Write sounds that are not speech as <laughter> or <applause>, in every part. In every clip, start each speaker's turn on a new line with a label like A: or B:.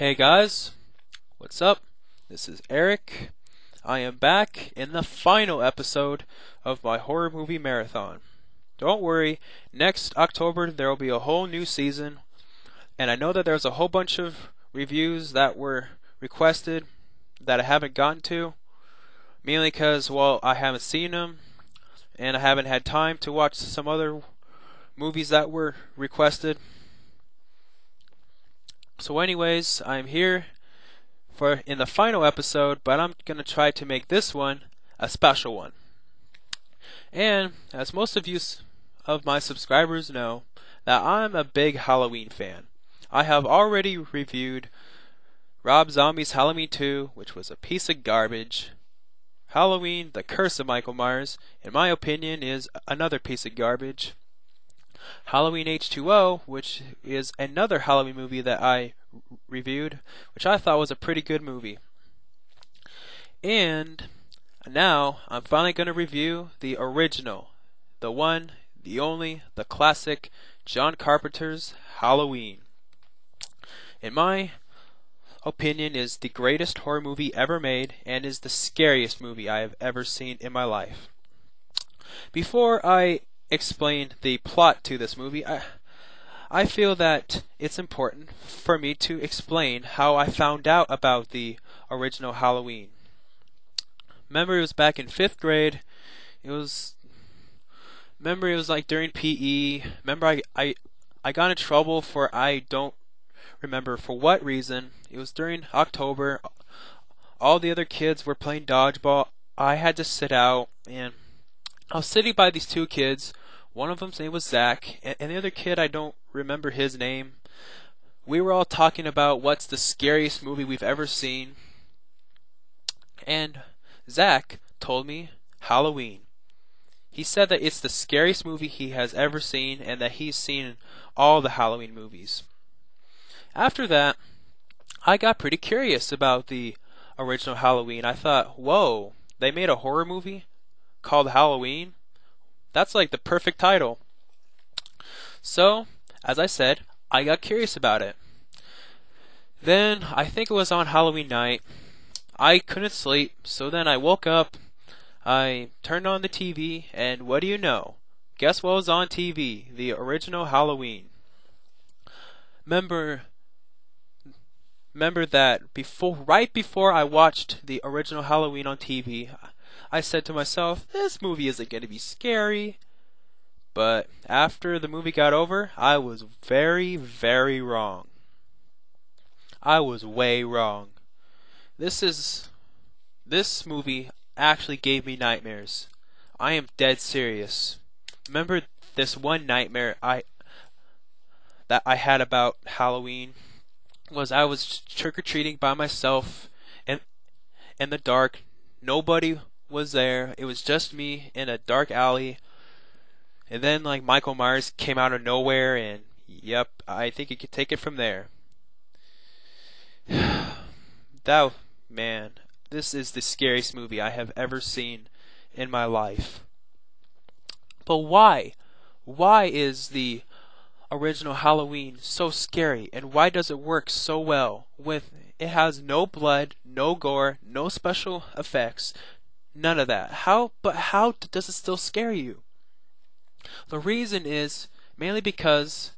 A: Hey guys, what's up? This is Eric. I am back in the final episode of my horror movie marathon. Don't worry, next October there will be a whole new season, and I know that there's a whole bunch of reviews that were requested that I haven't gotten to, mainly because, well, I haven't seen them, and I haven't had time to watch some other movies that were requested. So, anyways, I'm here for in the final episode, but I'm gonna try to make this one a special one. And as most of you of my subscribers know, that I'm a big Halloween fan. I have already reviewed Rob Zombie's Halloween 2, which was a piece of garbage. Halloween, The Curse of Michael Myers, in my opinion, is another piece of garbage. Halloween H2O, which is another Halloween movie that I reviewed, which I thought was a pretty good movie. And now I'm finally going to review the original, the one, the only, the classic John Carpenter's Halloween. In my opinion is the greatest horror movie ever made and is the scariest movie I have ever seen in my life. Before I explain the plot to this movie, I, I feel that it's important for me to explain how I found out about the original Halloween. Remember, it was back in fifth grade. It was. Remember, it was like during PE. Remember, I I I got in trouble for I don't remember for what reason. It was during October. All the other kids were playing dodgeball. I had to sit out, and I was sitting by these two kids one of them's name was Zach, and the other kid I don't remember his name. We were all talking about what's the scariest movie we've ever seen, and Zach told me Halloween. He said that it's the scariest movie he has ever seen, and that he's seen all the Halloween movies. After that, I got pretty curious about the original Halloween. I thought, whoa, they made a horror movie called Halloween? That's like the perfect title. So, as I said, I got curious about it. Then, I think it was on Halloween night. I couldn't sleep, so then I woke up. I turned on the TV, and what do you know? Guess what was on TV? The original Halloween. Remember, remember that before, right before I watched the original Halloween on TV, I said to myself, this movie isn't going to be scary. But after the movie got over, I was very, very wrong. I was way wrong. This is. This movie actually gave me nightmares. I am dead serious. Remember this one nightmare I that I had about Halloween was I was trick or treating by myself in in the dark. Nobody was there. It was just me in a dark alley. And then like Michael Myers came out of nowhere and yep, I think you could take it from there. <sighs> that man, this is the scariest movie I have ever seen in my life. But why? Why is the original Halloween so scary and why does it work so well with it has no blood, no gore, no special effects, None of that. How, but how does it still scare you? The reason is mainly because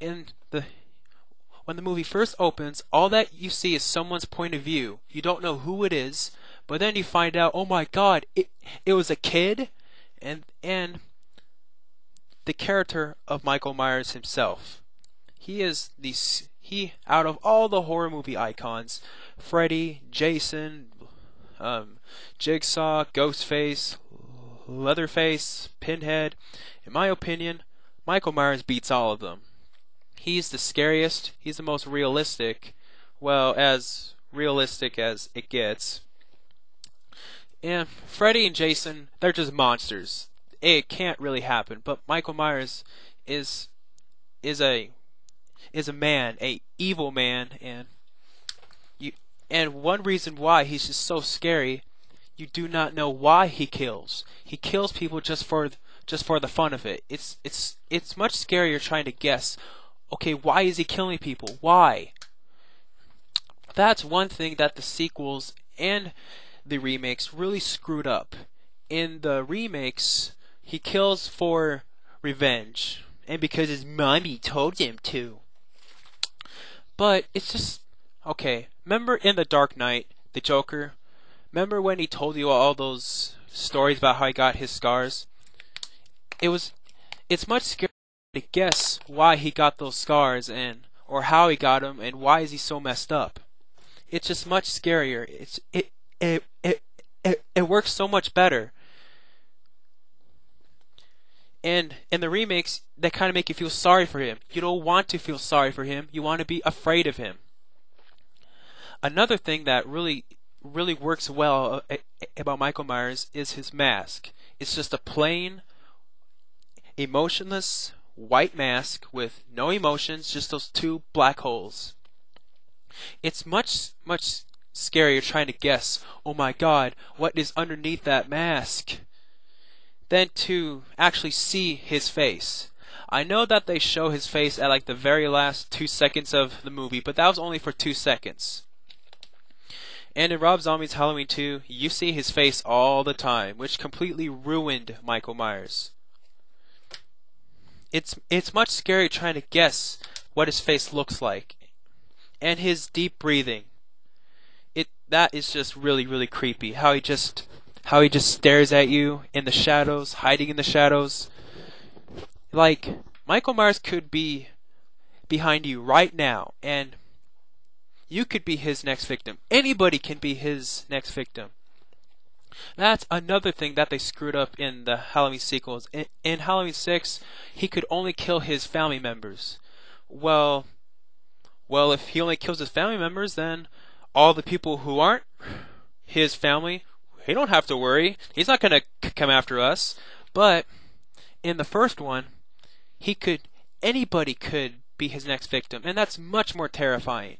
A: in the when the movie first opens, all that you see is someone's point of view. You don't know who it is, but then you find out, oh my god, it it was a kid and and the character of Michael Myers himself. He is the he out of all the horror movie icons, Freddy, Jason, um, Jigsaw, Ghostface, Leatherface, Pinhead. In my opinion, Michael Myers beats all of them. He's the scariest, he's the most realistic, well, as realistic as it gets. And Freddy and Jason, they're just monsters. It can't really happen, but Michael Myers is is a is a man, a evil man, and and one reason why he's just so scary, you do not know why he kills. He kills people just for just for the fun of it. It's it's it's much scarier trying to guess. Okay, why is he killing people? Why? That's one thing that the sequels and the remakes really screwed up. In the remakes, he kills for revenge and because his mommy told him to. But it's just okay. Remember in The Dark Knight, the Joker? Remember when he told you all those stories about how he got his scars? It was it's much scarier to guess why he got those scars and or how he got them and why is he so messed up. It's just much scarier. It's it it it it, it works so much better. And in the remakes, they kind of make you feel sorry for him. You don't want to feel sorry for him. You want to be afraid of him. Another thing that really really works well uh, about Michael Myers is his mask. It's just a plain emotionless white mask with no emotions, just those two black holes. It's much much scarier trying to guess, oh my god, what is underneath that mask? Than to actually see his face. I know that they show his face at like the very last two seconds of the movie, but that was only for two seconds. And in Rob Zombie's Halloween 2, you see his face all the time, which completely ruined Michael Myers. It's it's much scarier trying to guess what his face looks like. And his deep breathing. It that is just really really creepy. How he just how he just stares at you in the shadows, hiding in the shadows. Like, Michael Myers could be behind you right now, and you could be his next victim. Anybody can be his next victim. That's another thing that they screwed up in the Halloween sequels. In, in, Halloween 6, he could only kill his family members. Well, well, if he only kills his family members, then all the people who aren't his family he don't have to worry. He's not going to come after us. But in the first one, he could anybody could be his next victim, and that's much more terrifying.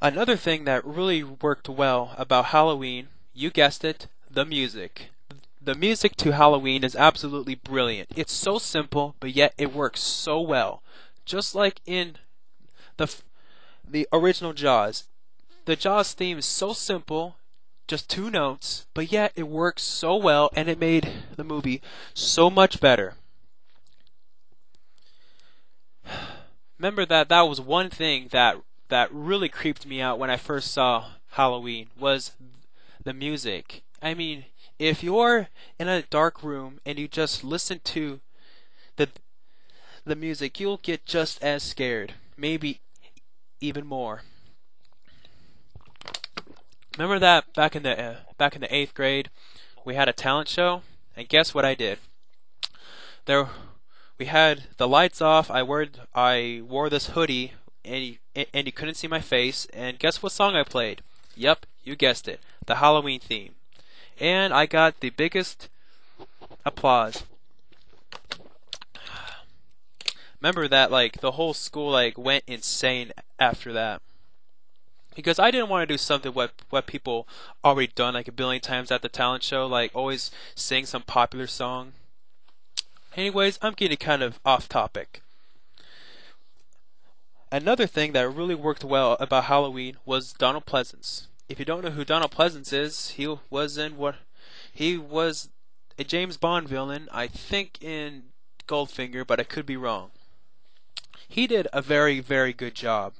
A: Another thing that really worked well about Halloween, you guessed it, the music. The music to Halloween is absolutely brilliant. It's so simple, but yet it works so well. Just like in the the original Jaws, the Jaws theme is so simple, just two notes, but yet it works so well and it made the movie so much better. <sighs> Remember that that was one thing that that really creeped me out when I first saw Halloween was the music. I mean, if you're in a dark room and you just listen to the the music, you'll get just as scared, maybe even more. Remember that back in the uh, back in the eighth grade, we had a talent show, and guess what I did? There, we had the lights off. I wore I wore this hoodie, and you, and you couldn't see my face. And guess what song I played? Yep, you guessed it, the Halloween theme. And I got the biggest applause. <sighs> Remember that like the whole school like went insane after that because I didn't want to do something what what people already done like a billion times at the talent show, like always sing some popular song. Anyways, I'm getting kind of off topic. Another thing that really worked well about Halloween was Donald Pleasence. If you don't know who Donald Pleasence is, he was in what he was a James Bond villain, I think in Goldfinger, but I could be wrong. He did a very very good job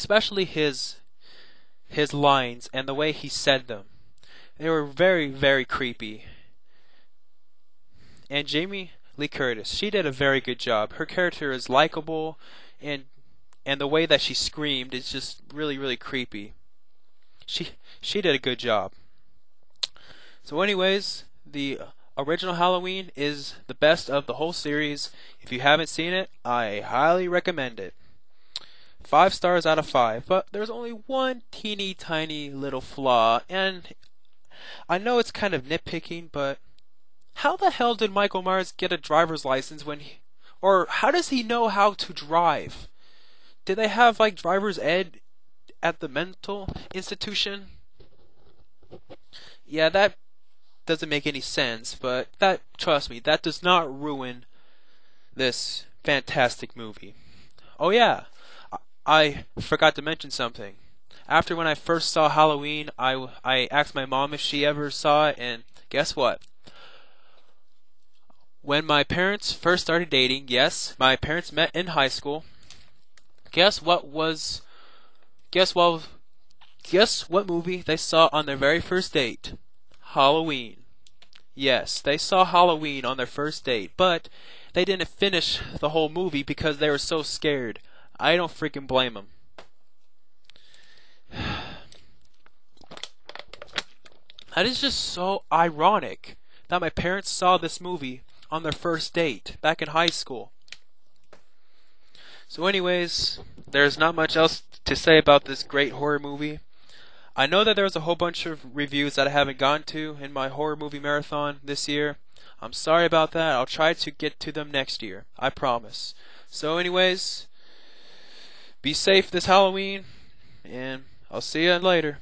A: especially his his lines and the way he said them. They were very, very creepy. And Jamie Lee Curtis, she did a very good job. Her character is likable and and the way that she screamed is just really, really creepy. She she did a good job. So anyways, the original Halloween is the best of the whole series. If you haven't seen it, I highly recommend it. Five stars out of five, but there's only one teeny tiny little flaw, and I know it's kind of nitpicking, but how the hell did Michael Myers get a driver's license when he. Or how does he know how to drive? Did they have, like, driver's ed at the mental institution? Yeah, that doesn't make any sense, but that, trust me, that does not ruin this fantastic movie. Oh yeah, I forgot to mention something. After when I first saw Halloween, I, I asked my mom if she ever saw it, and guess what? When my parents first started dating, yes, my parents met in high school. Guess what was guess what guess what movie they saw on their very first date? Halloween. Yes, they saw Halloween on their first date, but they didn't finish the whole movie because they were so scared. I don't freaking blame them. <sighs> That is just so ironic that my parents saw this movie on their first date back in high school. So, anyways, there's not much else to say about this great horror movie. I know that there's a whole bunch of reviews that I haven't gone to in my horror movie marathon this year. I'm sorry about that. I'll try to get to them next year. I promise. So, anyways, be safe this Halloween, and I'll see you later.